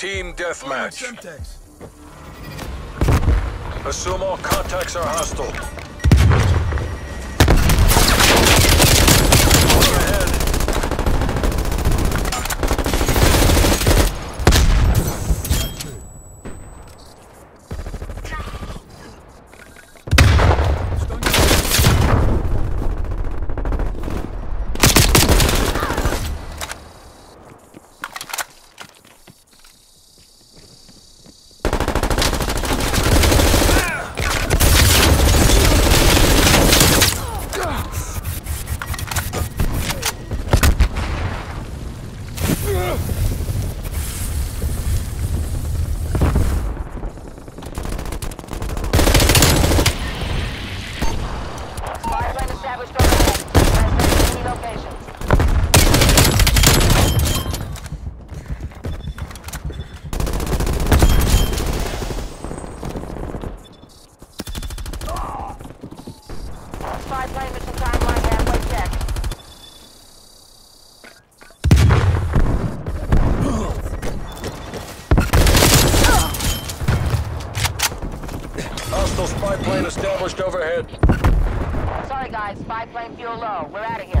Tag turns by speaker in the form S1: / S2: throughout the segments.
S1: Team deathmatch. Assume all contacts are hostile.
S2: established overhead. Sorry, guys. spy plane fuel low. We're out of here.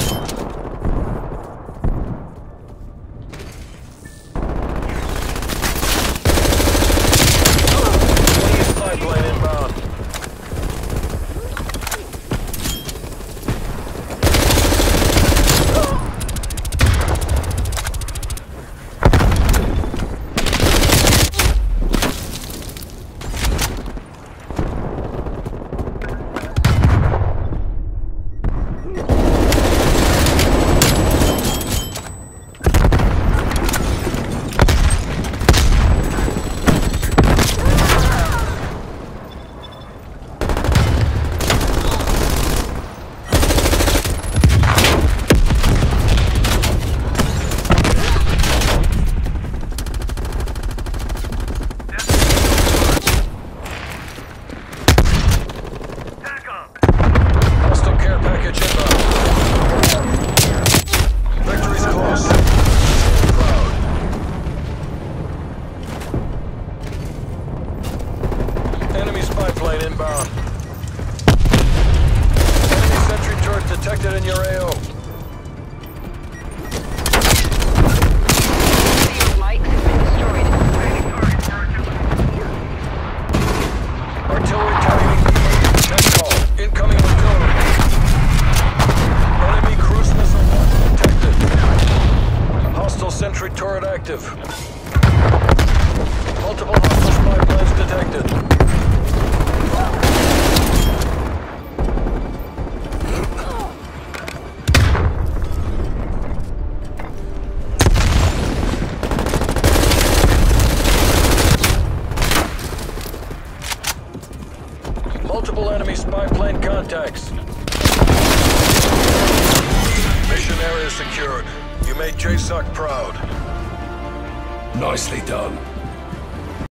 S1: active. Multiple hostile spy planes detected. Multiple enemy spy plane contacts. Mission area secured. You made JSOC proud.
S3: Nicely done.